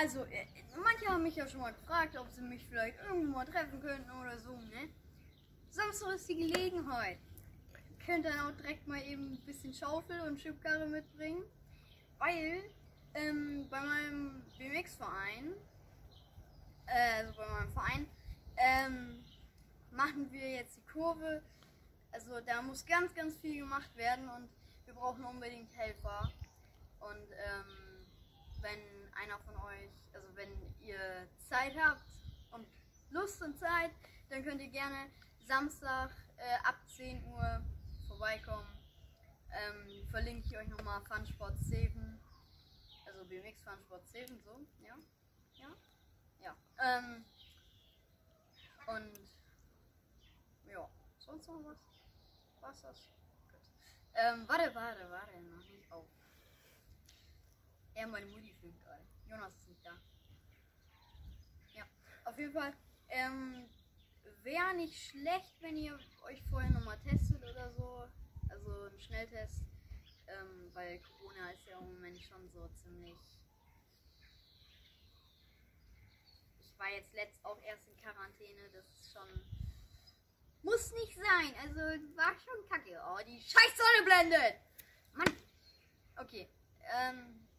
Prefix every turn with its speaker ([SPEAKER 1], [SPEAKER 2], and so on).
[SPEAKER 1] Also, äh, manche haben mich ja schon mal gefragt, ob sie mich vielleicht irgendwo mal treffen könnten oder so, ne? Samstag ist die Gelegenheit. Könnt dann auch direkt mal eben ein bisschen Schaufel und Schubkarre mitbringen. Weil, ähm, bei meinem BMX-Verein, äh, also bei meinem Verein, ähm, machen wir jetzt die Kurve. Also da muss ganz, ganz viel gemacht werden und wir brauchen unbedingt Helfer. Und ähm, einer von euch, also wenn ihr Zeit habt und Lust und Zeit, dann könnt ihr gerne Samstag äh, ab 10 Uhr vorbeikommen. Ähm, verlinke ich euch nochmal Funsport 7. Also BMX Funsport 7, so, ja. Ja. Ja. Ähm, und ja, sonst noch was? Was das? Ähm, warte, warte, warte, noch nicht auf. Er, meine Mutti filmt gerade. Jonas ist nicht da. Ja, auf jeden Fall. Ähm, wäre nicht schlecht, wenn ihr euch vorher nochmal testet oder so. Also ein Schnelltest. Ähm, weil Corona ist ja im Moment schon so ziemlich. Ich war jetzt letzt auch erst in Quarantäne. Das ist schon. Muss nicht sein. Also war schon kacke. Oh, die scheiß Sonne blendet. Mann. Okay. Ähm,